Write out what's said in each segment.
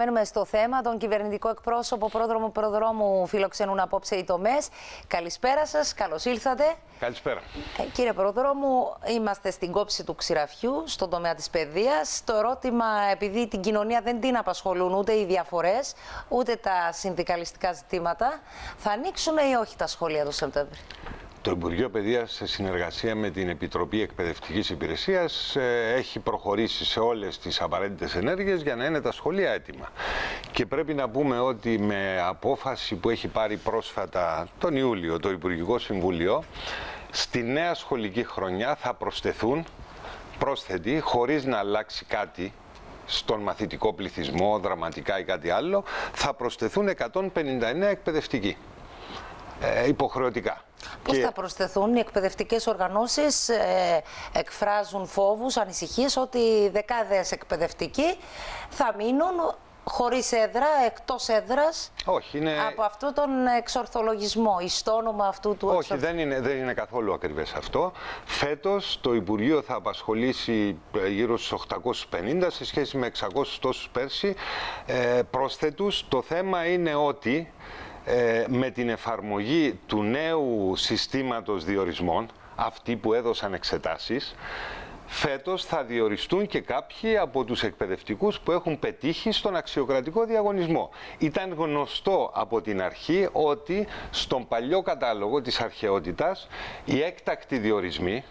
παραμένουμε στο θέμα. Τον κυβερνητικό εκπρόσωπο πρόδρομου προδρόμου φιλοξενούν απόψε οι τομές. Καλησπέρα σας, καλώς ήλθατε. Καλησπέρα. Ε, κύριε Προδρόμου, είμαστε στην κόψη του ξηραφιού, στον τομέα της παιδείας. Το ερώτημα, επειδή την κοινωνία δεν την απασχολούν ούτε οι διαφορές, ούτε τα συνδικαλιστικά ζητήματα, θα ανοίξουν ή όχι τα σχολεία το Σεπτέμβρη; Το Υπουργείο Παιδείας σε συνεργασία με την Επιτροπή Εκπαιδευτικής Υπηρεσίας ε, έχει προχωρήσει σε όλες τις απαραίτητες ενέργειες για να είναι τα σχολεία έτοιμα. Και πρέπει να πούμε ότι με απόφαση που έχει πάρει πρόσφατα τον Ιούλιο το Υπουργικό Συμβούλιο στη νέα σχολική χρονιά θα προσθεθούν πρόσθετοι χωρίς να αλλάξει κάτι στον μαθητικό πληθυσμό, δραματικά ή κάτι άλλο, θα προσθεθούν 159 εκπαιδευτικοί. Ε, υποχρεωτικά. Πώς θα προσθεθούν οι εκπαιδευτικές οργανώσεις ε, εκφράζουν φόβους, ανησυχίες ότι δεκάδες εκπαιδευτικοί θα μείνουν χωρίς έδρα, εκτός έδρας Όχι, είναι... από αυτόν τον εξορθολογισμό, ιστόνομα αυτού του Όχι, δεν είναι, δεν είναι καθόλου ακριβές αυτό. Φέτος το Υπουργείο θα απασχολήσει ε, γύρω στους 850 σε σχέση με 600 τόσους πέρσι ε, πρόσθετους. Το θέμα είναι ότι ε, με την εφαρμογή του νέου συστήματος διορισμών, αυτοί που έδωσαν εξετάσεις, φέτος θα διοριστούν και κάποιοι από τους εκπαιδευτικούς που έχουν πετύχει στον αξιοκρατικό διαγωνισμό. Ήταν γνωστό από την αρχή ότι στον παλιό κατάλογο της αρχαιότητας οι έκτακτοι διορισμοί,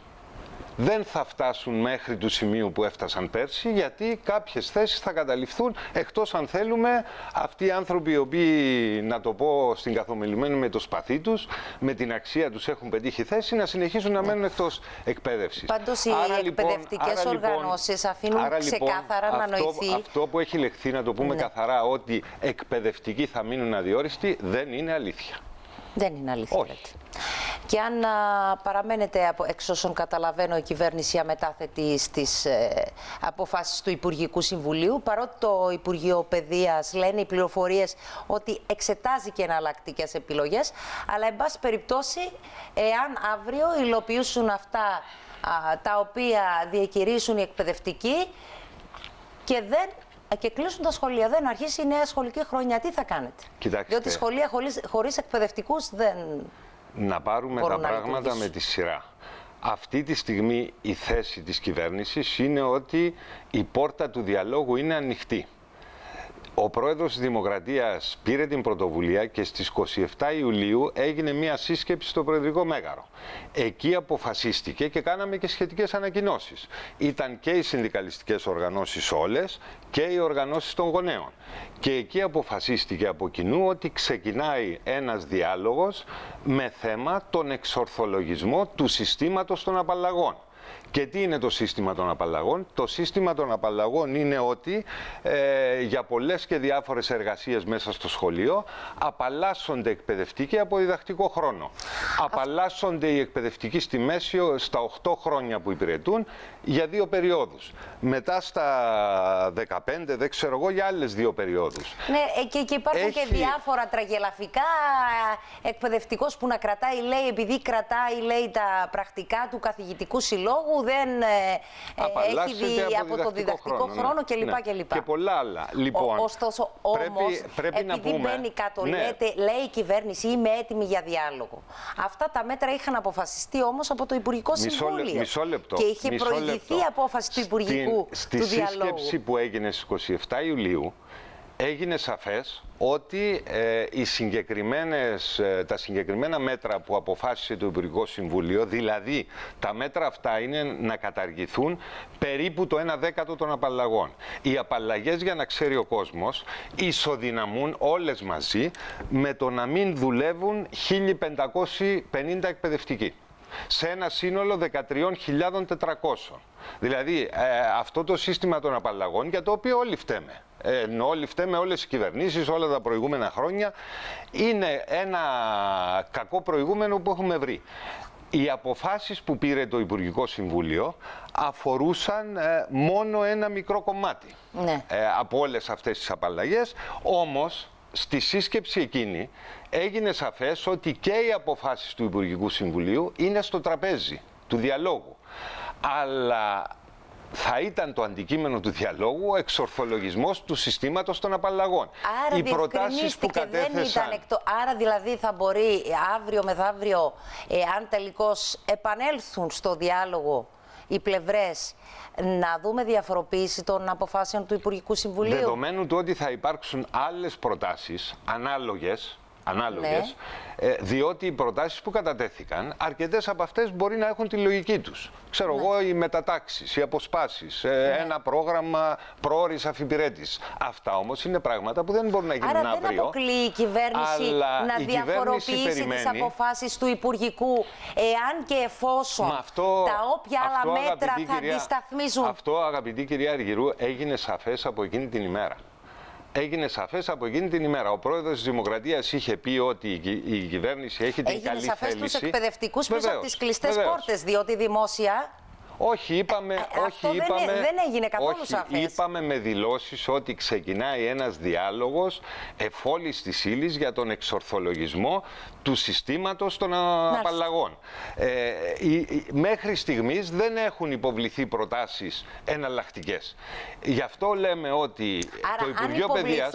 δεν θα φτάσουν μέχρι του σημείου που έφτασαν πέρσι, γιατί κάποιες θέσεις θα καταληφθούν, εκτός αν θέλουμε αυτοί οι άνθρωποι οι οποίοι, να το πω στην καθομιλημένη με το σπαθί τους, με την αξία τους έχουν πετύχει θέση, να συνεχίσουν να μένουν εκτός εκπαίδευσης. Πάντως οι άρα, λοιπόν, εκπαιδευτικές άρα, λοιπόν, οργανώσεις αφήνουν άρα, λοιπόν, ξεκάθαρα να νοηθεί. Αυτό που έχει λεχθεί, να το πούμε ναι. καθαρά, ότι εκπαιδευτικοί θα μείνουν αδιόριστοι, δεν είναι αλήθεια. Δεν είναι αλήθεια. Όχι. Και αν παραμένετε, από, εξ όσων καταλαβαίνω, η κυβέρνηση αμετάθετη στις ε, αποφάσεις του Υπουργικού Συμβουλίου, παρότι το Υπουργείο Παιδείας λένε οι πληροφορίες ότι εξετάζει και εναλλακτικές επιλογές, αλλά εν πάση περιπτώσει, εάν αύριο υλοποιήσουν αυτά τα οποία διακηρύσουν οι εκπαιδευτικοί και δεν και κλείσουν τα σχολεία, δεν αρχίσει η νέα σχολική χρονιά, τι θα κάνετε; Κοιτάξτε. Διότι σχολεία χωρίς, χωρίς εκπαιδευτικούς δεν Να πάρουμε τα πράγματα με τη σειρά. Αυτή τη στιγμή η θέση της κυβέρνησης είναι ότι η πόρτα του διαλόγου είναι ανοιχτή. Ο πρόεδρος της Δημοκρατίας πήρε την πρωτοβουλία και στις 27 Ιουλίου έγινε μια σύσκεψη στο Προεδρικό Μέγαρο. Εκεί αποφασίστηκε και κάναμε και σχετικές ανακοινώσεις. Ήταν και οι συνδικαλιστικές οργανώσεις όλες και οι οργανώσεις των γονέων. Και εκεί αποφασίστηκε από κοινού ότι ξεκινάει ένας διάλογος με θέμα τον εξορθολογισμό του συστήματος των απαλλαγών. Και τι είναι το σύστημα των απαλλαγών; Το σύστημα των απαλλαγών είναι ότι ε, για πολλές και διάφορες εργασίες μέσα στο σχολείο απαλλάσσονται εκπαιδευτικοί από διδακτικό χρόνο. Απαλλάσσονται οι εκπαιδευτικοί στη μέση στα 8 χρόνια που υπηρετούν για δύο περιόδους. Μετά στα 15, δεν ξέρω εγώ, για άλλες δύο περιόδους. Ναι, ε, και, και υπάρχουν και διάφορα τραγελαφικά. Εκπαιδευτικός που να κρατάει, λέει, επειδή κρατάει, λέει, τα πρακτικά του καθηγητικού συλλόγου, δεν ε, ε έχει δει από, από το διδακτικό χρόνο, χρόνο ναι. κλπ. Ναι. Και, και πολλά άλλα. Λοιπόν, Ο, ωστόσο, όμως, πρέπει, πρέπει επειδή να πούμε, μπαίνει κάτω, ναι. λέτε, λέει η κυβέρνηση είμαι έτοιμη για διάλογο. Αυτά τα μέτρα είχαν αποφασιστεί όμως από το Υπουργικό μισό, Συμβούλιο. Μισό λεπτό. Και είχε μισό προηγηθεί η απόφαση του Υπουργικού Στην, του στη διαλόγου. Στη σύσκεψη που έγινε στις 27 Ιουλίου, έγινε σαφές ότι ε, οι συγκεκριμένες, ε, τα συγκεκριμένα μέτρα που αποφάσισε το Υπουργικό Συμβούλιο, δηλαδή τα μέτρα αυτά είναι να καταργηθούν περίπου το 1 δέκατο των απαλλαγών. Οι απαλλαγές, για να ξέρει ο κόσμος, ισοδυναμούν όλες μαζί με το να μην δουλεύουν 1550 εκπαιδευτικοί σε ένα σύνολο 13.400. Δηλαδή ε, αυτό το σύστημα των απαλλαγών για το οποίο όλοι φταίμε. Ε, ενώ όλοι φταίμε όλες οι κυβερνήσεις όλα τα προηγούμενα χρόνια είναι ένα κακό προηγούμενο που έχουμε βρει. Οι αποφάσεις που πήρε το Υπουργικό Συμβούλιο αφορούσαν ε, μόνο ένα μικρό κομμάτι ναι. από όλες αυτές τις απαλλαγές, όμως στη σύσκεψη εκείνη έγινε σαφές ότι και οι αποφάσεις του Υπουργικού Συμβουλίου είναι στο τραπέζι του διαλόγου. Αλλά θα ήταν το αντικείμενο του διαλόγου ο εξορθολογισμός του συστήματος των απαλλαγών. Άρα Οι προτάσεις που κατέθεσαν... δεν ήταν εκτο... Άρα δηλαδή θα μπορεί αύριο μεθαύριο, εάν τελικώς επανέλθουν στο διάλογο οι πλευρές να δούμε διαφοροποίηση των αποφάσεων του Υπουργικού Συμβουλίου. Δεδομένου του ότι θα υπάρξουν άλλες προτάσεις ανάλογες ανάλογες, ναι. ε, διότι οι προτάσεις που κατατέθηκαν, αρκετές από αυτές μπορεί να έχουν τη λογική τους. Ξέρω ναι. εγώ, οι μετατάξεις, οι αποσπάσεις, ε, ναι. ένα πρόγραμμα πρόορης αφιπηρέτης. Αυτά όμως είναι πράγματα που δεν μπορούν να γίνουν Άρα αύριο. δεν αποκλείει η κυβέρνηση να η διαφοροποιήσει περιμένει... τις αποφάσεις του Υπουργικού, εάν και εφόσον αυτό, τα όποια άλλα μέτρα θα κυρία, αντισταθμίζουν. Αυτό, αγαπητή κυρία Αργυρού, έγινε σαφές από εκείνη την ημέρα έγινε σαφές από εκείνη την ημέρα. Ο πρόεδρος της Δημοκρατίας είχε πει ότι η κυβέρνηση έχει την έγινε καλή σαφές θέληση. Έγινε σαφές στους εκπαιδευτικούς πίσω από τις κλειστές πόρτες, διότι δημόσια όχι, είπαμε, ε, όχι, αυτό είπαμε, δεν, δεν έγινε καθόλου όχι, σαφές. είπαμε με δηλώσεις ότι ξεκινάει ένας διάλογος εφόλης της ύλης για τον εξορθολογισμό του συστήματος των απαλλαγών. Ε, μέχρι στιγμής δεν έχουν υποβληθεί προτάσεις εναλλακτικές. Γι' αυτό λέμε ότι Άρα, το Υπουργείο αν Παιδείας...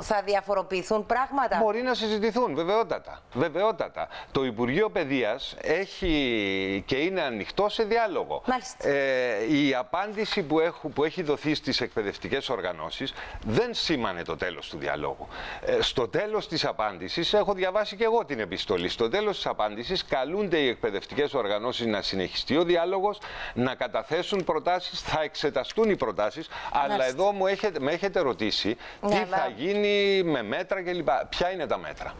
θα διαφοροποιηθούν πράγματα; Μπορεί να συζητηθούν, βεβαιότατα. βεβαιότατα. Το Υπουργείο Παιδείας έχει και είναι ανοιχτό σε διάλογο. Ε, η απάντηση που, έχω, που έχει δοθεί στις εκπαιδευτικές οργανώσεις δεν σήμανε το τέλος του διαλόγου. Ε, στο τέλος της απάντησης, έχω διαβάσει και εγώ την επιστολή, στο τέλος της απάντησης καλούνται οι εκπαιδευτικές οργανώσεις να συνεχιστεί ο διάλογος, να καταθέσουν προτάσεις, θα εξεταστούν οι προτάσεις, αλλά εδώ μου έχετε, με έχετε ρωτήσει τι ναι, θα γίνει με μέτρα κλπ. Ποια είναι τα μέτρα;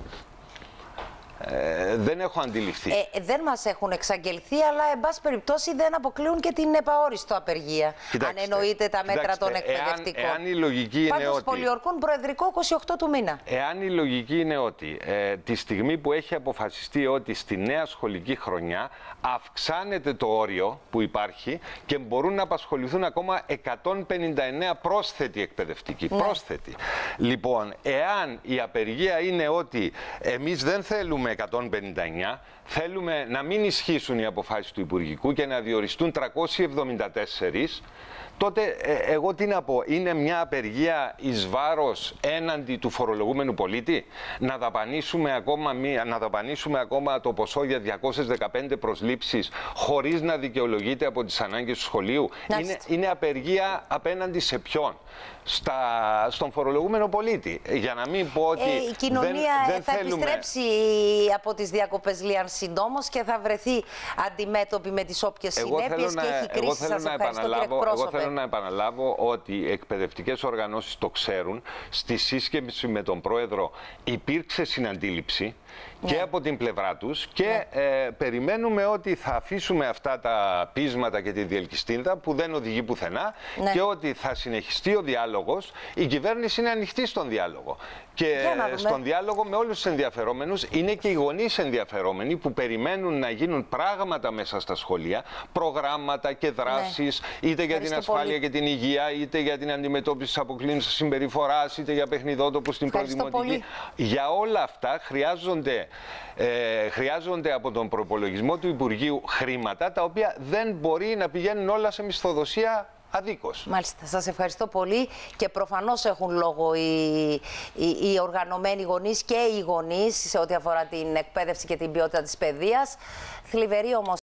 Ε, δεν έχω αντιληφθεί. Ε, δεν μας έχουν εξαγγελθεί, αλλά εν πάση περιπτώσει δεν αποκλείουν και την επαόριστο απεργία. Κοιτάξτε, αν εννοείται τα μέτρα των εκπαιδευτικών. Εάν, εάν η λογική είναι ότι... πολιορκούν προεδρικό 28 του μήνα. Εάν η λογική είναι ότι ε, τη στιγμή που έχει αποφασιστεί ότι στη νέα σχολική χρονιά αυξάνεται το όριο που υπάρχει και μπορούν να απασχοληθούν ακόμα 159 πρόσθετοι εκπαιδευτικοί. Ναι. Πρόσθετοι. Λοιπόν, εάν η απεργία είναι ότι εμείς δεν θέλουμε 159, θέλουμε να μην ισχύσουν οι αποφάσεις του Υπουργικού και να διοριστούν 374, τότε ε, εγώ τι να πω, είναι μια απεργία εις βάρος έναντι του φορολογούμενου πολίτη, να δαπανίσουμε ακόμα, μία, να δαπανίσουμε ακόμα το ποσό για 215 προσλήψεις χωρίς να δικαιολογείται από τις ανάγκες του σχολείου. Είναι, είναι απεργία απέναντι σε ποιον; Στα, στον φορολογούμενο πολίτη. Για να μην πω ότι. Ε, η κοινωνία δεν, θα επιστρέψει από τις διακοπές Λίαν συντόμως και θα βρεθεί αντιμέτωπη με τις όποιες συνέπειες και έχει κρίση. Εγώ θέλω, να επαναλάβω, εγώ θέλω να επαναλάβω ότι οι εκπαιδευτικές οργανώσεις το ξέρουν. Στη σύσκεψη με τον πρόεδρο υπήρξε συναντήληψη και ναι. από την πλευρά τους και ναι. ε, περιμένουμε ότι θα αφήσουμε αυτά τα πείσματα και τη διελκυστίνδα που δεν οδηγεί πουθενά ναι. και ότι θα συνεχιστεί ο διάλογος. Η κυβέρνηση είναι ανοιχτή στον διάλογο. Και στον διάλογο με όλους τους ενδιαφερόμενους είναι και οι γονείς ενδιαφερόμενοι που περιμένουν να γίνουν πράγματα μέσα στα σχολεία, προγράμματα και δράσεις, είτε για την ασφάλεια και την υγεία, είτε για την αντιμετώπιση της αποκλίνησης συμπεριφοράς, είτε για παιχνιδότοπους στην προδημοτική. Για όλα αυτά χρειάζονται ε, χρειάζονται από τον προπολογισμό του Υπουργείου χρήματα τα οποία δεν μπορεί να πηγαίνουν όλα σε μισθοδοσία αδίκως. Μάλιστα. Σας ευχαριστώ πολύ και προφανώς έχουν λόγο οι, οι, οι οργανωμένοι γονείς και οι γονείς σε ό,τι αφορά την εκπαίδευση και την ποιότητα της παιδείας. Θλιβερή όμως